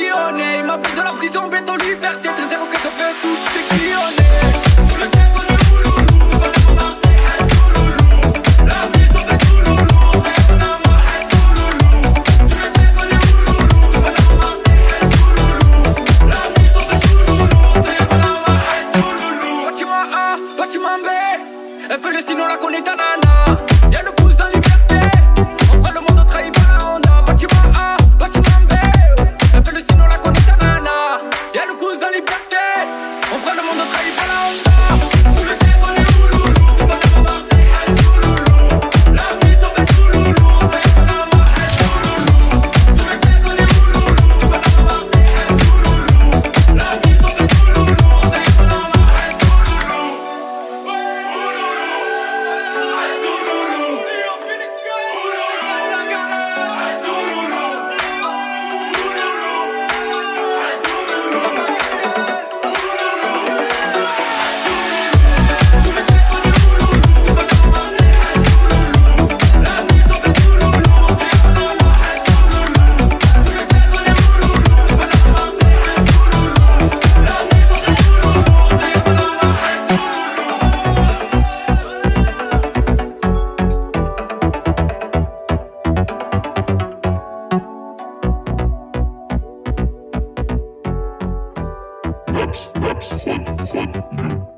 Lyonnais, il m'appelle de la prison, béton, liberté. Yeah.